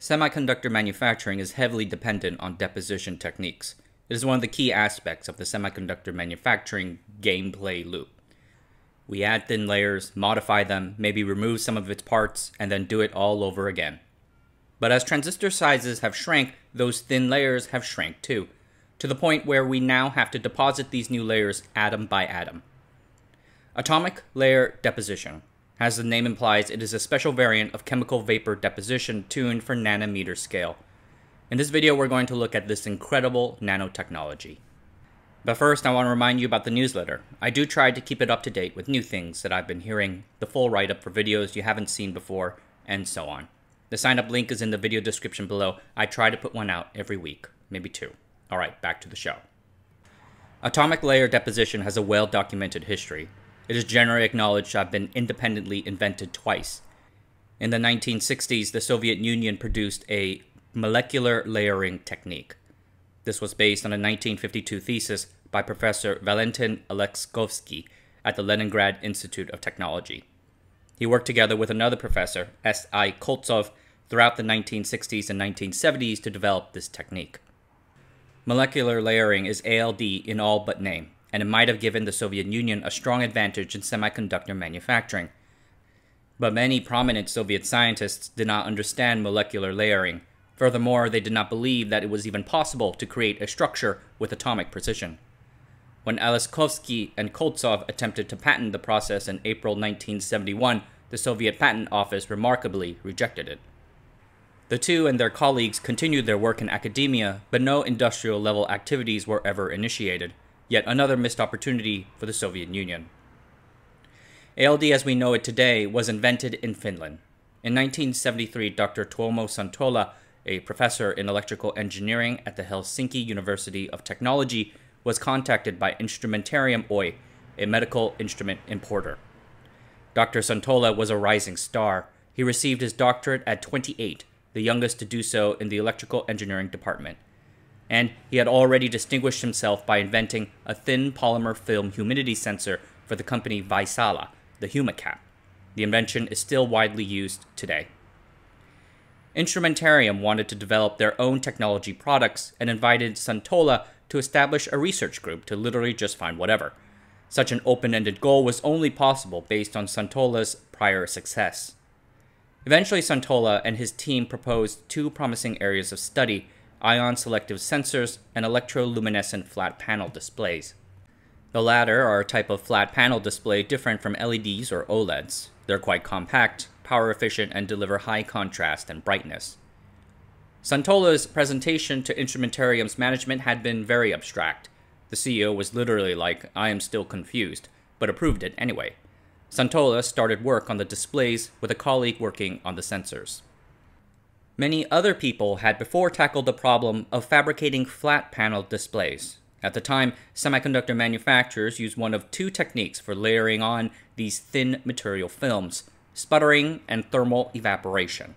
Semiconductor manufacturing is heavily dependent on deposition techniques. It is one of the key aspects of the semiconductor manufacturing gameplay loop. We add thin layers, modify them, maybe remove some of its parts, and then do it all over again. But as transistor sizes have shrank, those thin layers have shrank too, to the point where we now have to deposit these new layers atom by atom. Atomic layer deposition as the name implies, it is a special variant of chemical vapor deposition tuned for nanometer scale. In this video, we're going to look at this incredible nanotechnology. But first, I want to remind you about the newsletter. I do try to keep it up to date with new things that I've been hearing, the full write up for videos you haven't seen before, and so on. The sign up link is in the video description below. I try to put one out every week, maybe two. Alright, back to the show. Atomic layer deposition has a well documented history. It is generally acknowledged to have been independently invented twice. In the 1960s, the Soviet Union produced a molecular layering technique. This was based on a 1952 thesis by Professor Valentin Alekskovsky at the Leningrad Institute of Technology. He worked together with another professor, S.I. Koltsov, throughout the 1960s and 1970s to develop this technique. Molecular layering is ALD in all but name and it might have given the Soviet Union a strong advantage in semiconductor manufacturing. But many prominent Soviet scientists did not understand molecular layering. Furthermore, they did not believe that it was even possible to create a structure with atomic precision. When Alekskovsky and Koltsov attempted to patent the process in April 1971, the Soviet Patent Office remarkably rejected it. The two and their colleagues continued their work in academia, but no industrial level activities were ever initiated yet another missed opportunity for the Soviet Union. ALD as we know it today was invented in Finland. In 1973, Dr. Tuomo Suntola, a professor in electrical engineering at the Helsinki University of Technology, was contacted by Instrumentarium Oy, a medical instrument importer. Dr. Suntola was a rising star. He received his doctorate at 28, the youngest to do so in the electrical engineering department and he had already distinguished himself by inventing a thin polymer film humidity sensor for the company Vaisala, the Humicap. The invention is still widely used today. Instrumentarium wanted to develop their own technology products and invited Suntola to establish a research group to literally just find whatever. Such an open ended goal was only possible based on Suntola's prior success. Eventually, Suntola and his team proposed two promising areas of study ion selective sensors, and electroluminescent flat panel displays. The latter are a type of flat panel display different from LEDs or OLEDs. They're quite compact, power efficient, and deliver high contrast and brightness. Suntola's presentation to Instrumentarium's management had been very abstract. The CEO was literally like, I am still confused, but approved it anyway. Suntola started work on the displays with a colleague working on the sensors. Many other people had before tackled the problem of fabricating flat panel displays. At the time, semiconductor manufacturers used one of two techniques for layering on these thin material films sputtering and thermal evaporation.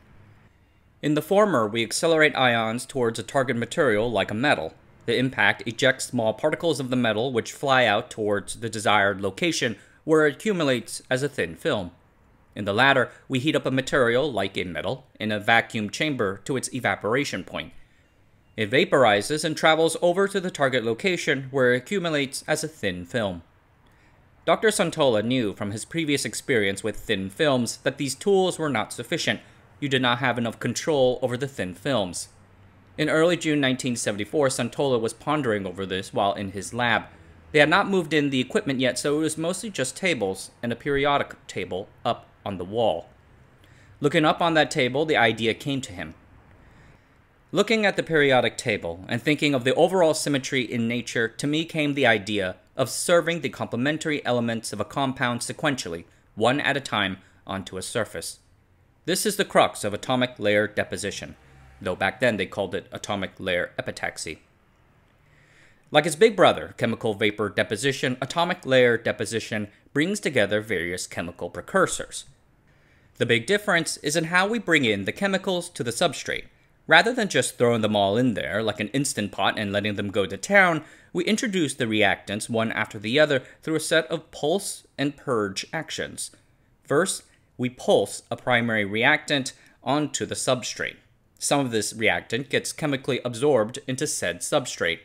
In the former, we accelerate ions towards a target material like a metal. The impact ejects small particles of the metal which fly out towards the desired location where it accumulates as a thin film. In the latter, we heat up a material, like a metal, in a vacuum chamber to its evaporation point. It vaporizes and travels over to the target location where it accumulates as a thin film. Dr. Suntola knew from his previous experience with thin films that these tools were not sufficient. You did not have enough control over the thin films. In early June 1974, Suntola was pondering over this while in his lab. They had not moved in the equipment yet, so it was mostly just tables and a periodic table up on the wall. Looking up on that table, the idea came to him. Looking at the periodic table and thinking of the overall symmetry in nature, to me came the idea of serving the complementary elements of a compound sequentially, one at a time, onto a surface. This is the crux of atomic layer deposition, though back then they called it atomic layer epitaxy. Like its big brother, chemical vapor deposition, atomic layer deposition brings together various chemical precursors. The big difference is in how we bring in the chemicals to the substrate. Rather than just throwing them all in there like an instant pot and letting them go to town, we introduce the reactants one after the other through a set of pulse and purge actions. First, we pulse a primary reactant onto the substrate. Some of this reactant gets chemically absorbed into said substrate.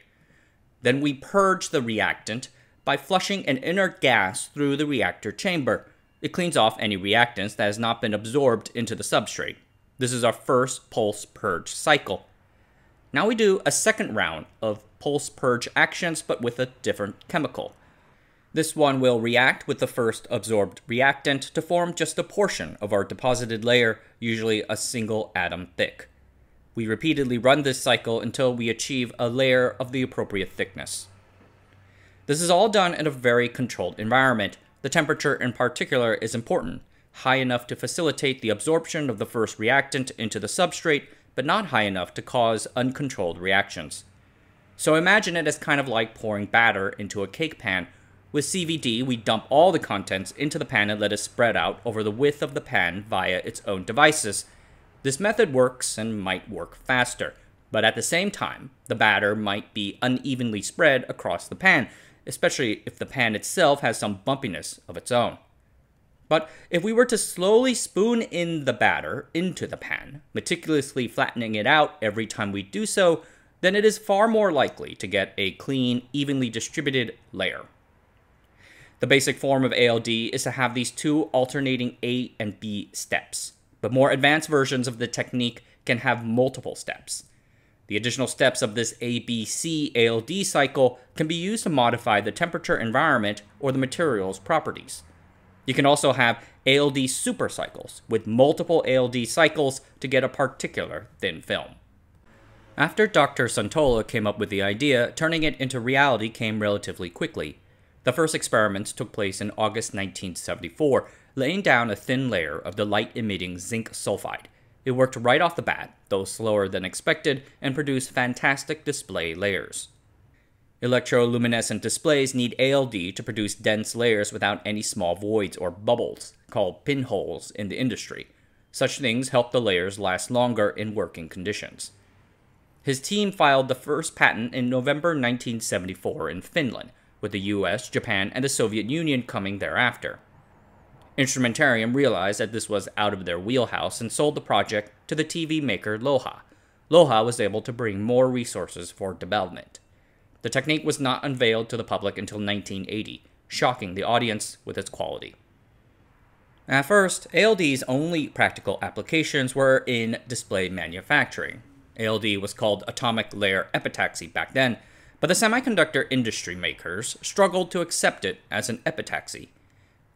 Then we purge the reactant by flushing an inert gas through the reactor chamber. It cleans off any reactants that has not been absorbed into the substrate. This is our first pulse purge cycle. Now we do a second round of pulse purge actions but with a different chemical. This one will react with the first absorbed reactant to form just a portion of our deposited layer, usually a single atom thick. We repeatedly run this cycle until we achieve a layer of the appropriate thickness. This is all done in a very controlled environment. The temperature in particular is important, high enough to facilitate the absorption of the first reactant into the substrate, but not high enough to cause uncontrolled reactions. So imagine it as kind of like pouring batter into a cake pan. With CVD, we dump all the contents into the pan and let it spread out over the width of the pan via its own devices. This method works and might work faster, but at the same time, the batter might be unevenly spread across the pan, especially if the pan itself has some bumpiness of its own. But if we were to slowly spoon in the batter into the pan, meticulously flattening it out every time we do so, then it is far more likely to get a clean, evenly distributed layer. The basic form of ALD is to have these two alternating A and B steps, but more advanced versions of the technique can have multiple steps. The additional steps of this ABC ALD cycle can be used to modify the temperature environment or the material's properties. You can also have ALD supercycles with multiple ALD cycles to get a particular thin film. After Dr. Suntola came up with the idea, turning it into reality came relatively quickly. The first experiments took place in August 1974, laying down a thin layer of the light emitting zinc sulfide. It worked right off the bat, though slower than expected, and produced fantastic display layers. Electroluminescent displays need ALD to produce dense layers without any small voids or bubbles, called pinholes in the industry. Such things help the layers last longer in working conditions. His team filed the first patent in November 1974 in Finland, with the US, Japan, and the Soviet Union coming thereafter. Instrumentarium realized that this was out of their wheelhouse and sold the project to the TV maker Lohja. Lohja was able to bring more resources for development. The technique was not unveiled to the public until 1980, shocking the audience with its quality. At first, ALD's only practical applications were in display manufacturing. ALD was called atomic layer epitaxy back then, but the semiconductor industry makers struggled to accept it as an epitaxy.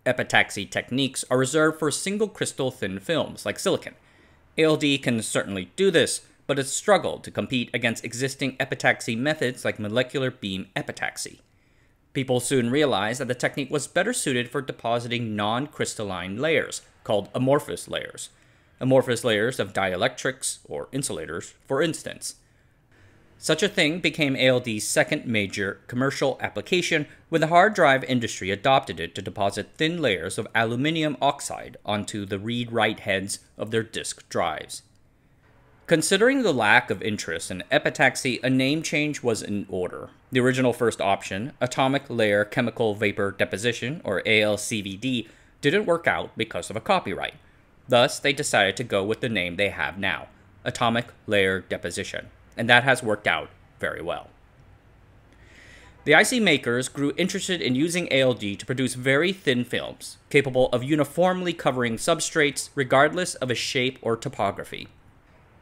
Epitaxy techniques are reserved for single crystal thin films like silicon. ALD can certainly do this, but it struggled to compete against existing epitaxy methods like molecular beam epitaxy. People soon realized that the technique was better suited for depositing non crystalline layers, called amorphous layers. Amorphous layers of dielectrics, or insulators, for instance. Such a thing became ALD's second major commercial application when the hard drive industry adopted it to deposit thin layers of aluminium oxide onto the read write heads of their disk drives. Considering the lack of interest in epitaxy, a name change was in order. The original first option, atomic layer chemical vapor deposition, or ALCVD, didn't work out because of a copyright. Thus, they decided to go with the name they have now, atomic layer deposition, and that has worked out very well. The IC makers grew interested in using ALD to produce very thin films, capable of uniformly covering substrates regardless of a shape or topography.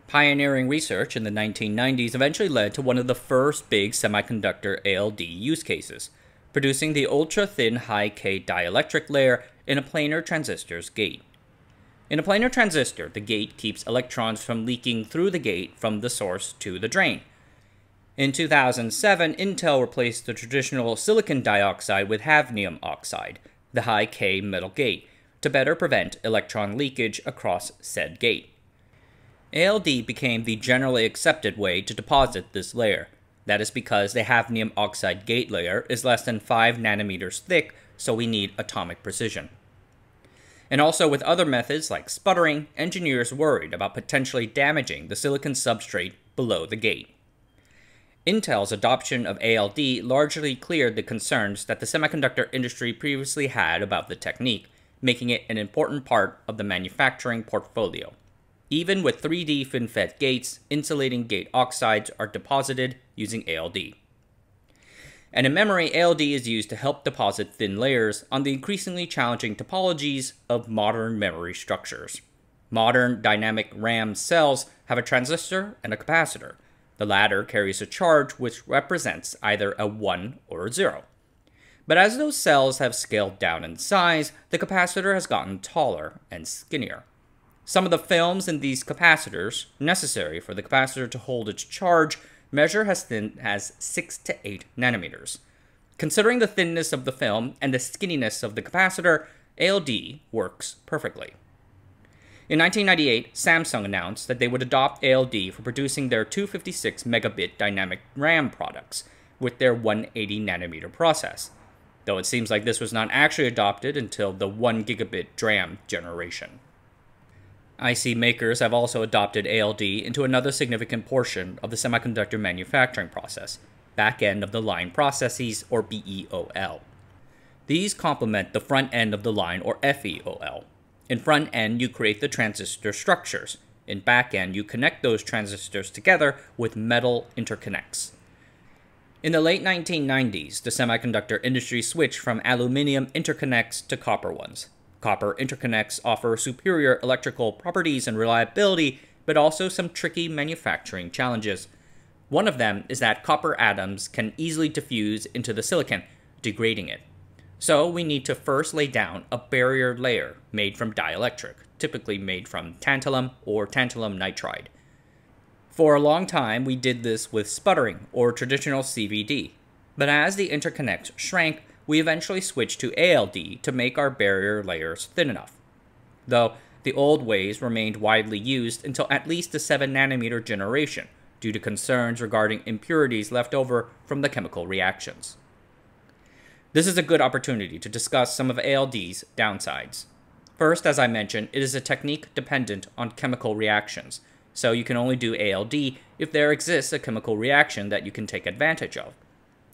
Pioneering research in the 1990s eventually led to one of the first big semiconductor ALD use cases, producing the ultra thin high K dielectric layer in a planar transistor's gate. In a planar transistor, the gate keeps electrons from leaking through the gate from the source to the drain. In 2007, Intel replaced the traditional silicon dioxide with hafnium oxide, the high K metal gate, to better prevent electron leakage across said gate. ALD became the generally accepted way to deposit this layer. That is because the hafnium oxide gate layer is less than 5 nanometers thick, so we need atomic precision. And also with other methods like sputtering, engineers worried about potentially damaging the silicon substrate below the gate. Intel's adoption of ALD largely cleared the concerns that the semiconductor industry previously had about the technique, making it an important part of the manufacturing portfolio. Even with 3D FinFET gates, insulating gate oxides are deposited using ALD. And in memory, ALD is used to help deposit thin layers on the increasingly challenging topologies of modern memory structures. Modern dynamic RAM cells have a transistor and a capacitor. The latter carries a charge which represents either a 1 or a 0. But as those cells have scaled down in size, the capacitor has gotten taller and skinnier. Some of the films in these capacitors, necessary for the capacitor to hold its charge, measure as thin as 6 to 8 nanometers. Considering the thinness of the film and the skinniness of the capacitor, ALD works perfectly. In 1998, Samsung announced that they would adopt ALD for producing their 256 megabit dynamic RAM products with their 180 nanometer process, though it seems like this was not actually adopted until the 1 gigabit DRAM generation. IC makers have also adopted ALD into another significant portion of the semiconductor manufacturing process, back end of the line processes or BEOL. These complement the front end of the line or FEOL, in front end, you create the transistor structures. In back end, you connect those transistors together with metal interconnects. In the late 1990s, the semiconductor industry switched from aluminum interconnects to copper ones. Copper interconnects offer superior electrical properties and reliability, but also some tricky manufacturing challenges. One of them is that copper atoms can easily diffuse into the silicon, degrading it. So we need to first lay down a barrier layer made from dielectric, typically made from tantalum or tantalum nitride. For a long time, we did this with sputtering or traditional CVD, but as the interconnects shrank, we eventually switched to ALD to make our barrier layers thin enough. Though the old ways remained widely used until at least the 7 nanometer generation due to concerns regarding impurities left over from the chemical reactions. This is a good opportunity to discuss some of ALD's downsides. First, as I mentioned, it is a technique dependent on chemical reactions, so you can only do ALD if there exists a chemical reaction that you can take advantage of.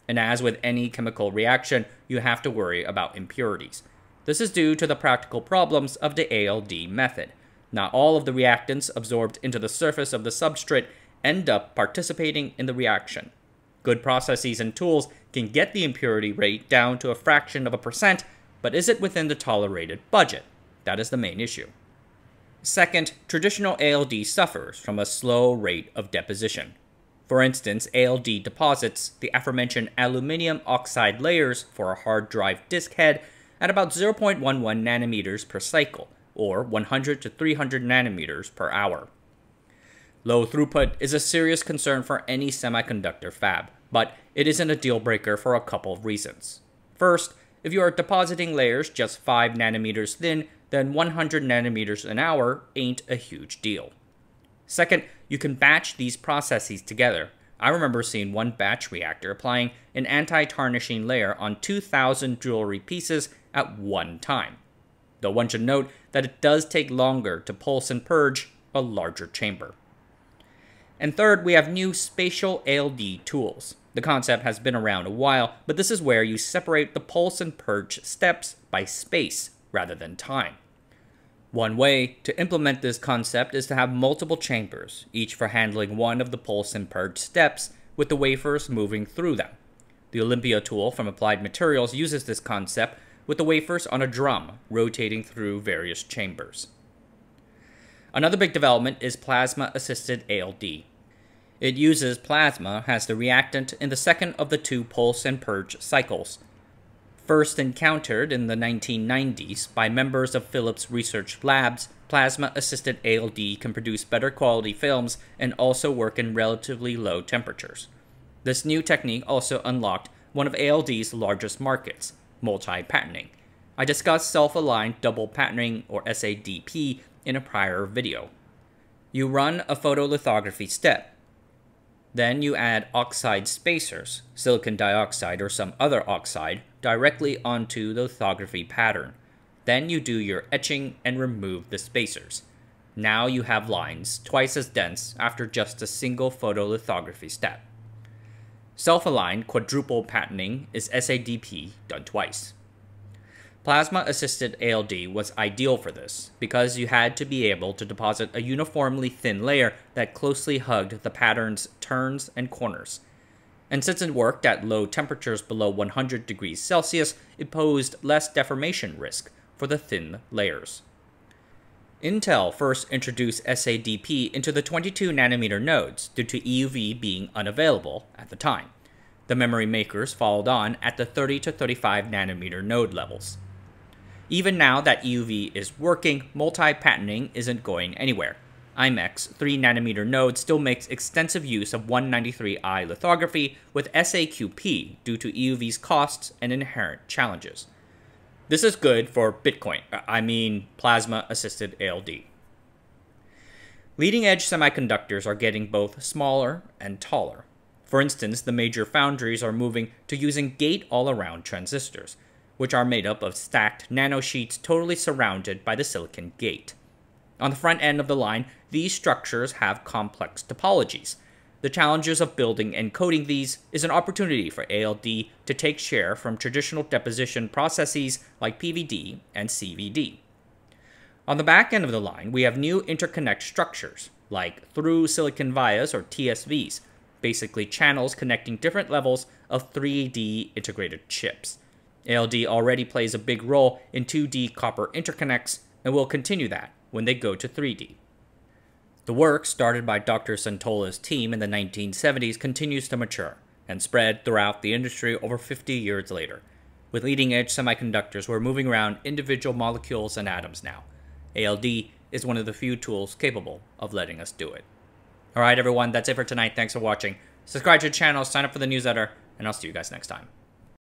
And as with any chemical reaction, you have to worry about impurities. This is due to the practical problems of the ALD method. Not all of the reactants absorbed into the surface of the substrate end up participating in the reaction. Good processes and tools can get the impurity rate down to a fraction of a percent, but is it within the tolerated budget? That is the main issue. Second, traditional ALD suffers from a slow rate of deposition. For instance, ALD deposits the aforementioned aluminum oxide layers for a hard drive disk head at about 0.11 nanometers per cycle, or 100 to 300 nanometers per hour. Low throughput is a serious concern for any semiconductor fab, but it isn't a deal breaker for a couple of reasons. First, if you are depositing layers just 5 nanometers thin, then 100 nanometers an hour ain't a huge deal. Second, you can batch these processes together. I remember seeing one batch reactor applying an anti tarnishing layer on 2,000 jewelry pieces at one time. Though one should note that it does take longer to pulse and purge a larger chamber. And third, we have new spatial ALD tools. The concept has been around a while, but this is where you separate the pulse and purge steps by space rather than time. One way to implement this concept is to have multiple chambers, each for handling one of the pulse and purge steps, with the wafers moving through them. The Olympia tool from Applied Materials uses this concept with the wafers on a drum rotating through various chambers. Another big development is plasma assisted ALD. It uses plasma as the reactant in the second of the two pulse and purge cycles. First encountered in the 1990s by members of Philips Research Labs, plasma assisted ALD can produce better quality films and also work in relatively low temperatures. This new technique also unlocked one of ALD's largest markets, multi patterning. I discussed self aligned double patterning, or SADP, in a prior video. You run a photolithography step. Then you add oxide spacers, silicon dioxide or some other oxide, directly onto the lithography pattern. Then you do your etching and remove the spacers. Now you have lines twice as dense after just a single photolithography step. Self aligned quadruple patterning is SADP done twice. Plasma assisted ALD was ideal for this because you had to be able to deposit a uniformly thin layer that closely hugged the pattern's turns and corners. And since it worked at low temperatures below 100 degrees Celsius, it posed less deformation risk for the thin layers. Intel first introduced SADP into the 22 nanometer nodes due to EUV being unavailable at the time. The memory makers followed on at the 30 to 35 nanometer node levels. Even now that EUV is working, multi-patterning isn't going anywhere. IMEC's 3nm node still makes extensive use of 193i lithography with SAQP due to EUV's costs and inherent challenges. This is good for Bitcoin, uh, I mean plasma assisted ALD. Leading edge semiconductors are getting both smaller and taller. For instance, the major foundries are moving to using gate all around transistors, which are made up of stacked nanosheets totally surrounded by the silicon gate. On the front end of the line, these structures have complex topologies. The challenges of building and coding these is an opportunity for ALD to take share from traditional deposition processes like PVD and CVD. On the back end of the line, we have new interconnect structures, like through silicon vias or TSVs, basically channels connecting different levels of 3D integrated chips. ALD already plays a big role in 2D copper interconnects and will continue that when they go to 3D. The work started by Dr. Suntola's team in the 1970s continues to mature and spread throughout the industry over 50 years later. With leading edge semiconductors, we're moving around individual molecules and atoms now. ALD is one of the few tools capable of letting us do it. Alright, everyone, that's it for tonight. Thanks for watching. Subscribe to the channel, sign up for the newsletter, and I'll see you guys next time.